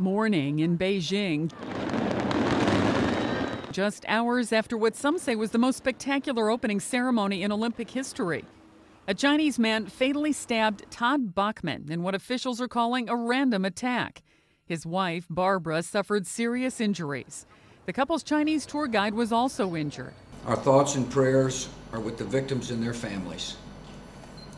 Morning in Beijing. Just hours after what some say was the most spectacular opening ceremony in Olympic history. A Chinese man fatally stabbed Todd Bachman in what officials are calling a random attack. His wife, Barbara, suffered serious injuries. The couple's Chinese tour guide was also injured. Our thoughts and prayers are with the victims and their families,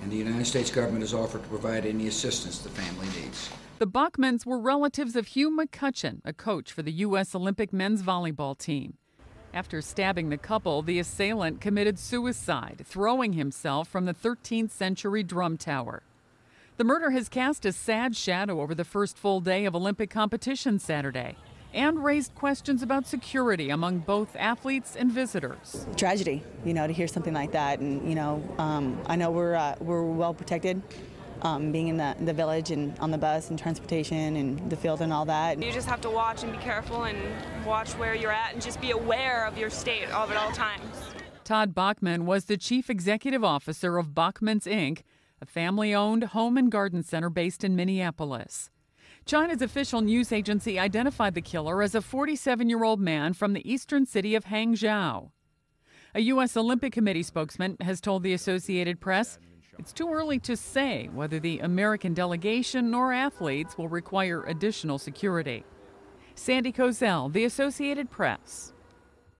and the United States government has offered to provide any assistance the family needs. The Bachmans were relatives of Hugh McCutcheon, a coach for the U.S. Olympic men's volleyball team. After stabbing the couple, the assailant committed suicide, throwing himself from the 13th century drum tower. The murder has cast a sad shadow over the first full day of Olympic competition Saturday and raised questions about security among both athletes and visitors. Tragedy, you know, to hear something like that, and you know, um, I know we're uh, we're well protected um, being in the, the village and on the bus and transportation and the field and all that. You just have to watch and be careful and watch where you're at and just be aware of your state of at all times. Todd Bachman was the chief executive officer of Bachman's Inc., a family owned home and garden center based in Minneapolis. China's official news agency identified the killer as a 47 year old man from the eastern city of Hangzhou. A U.S. Olympic Committee spokesman has told the Associated Press it's too early to say whether the American delegation or athletes will require additional security. Sandy Kozel, The Associated Press.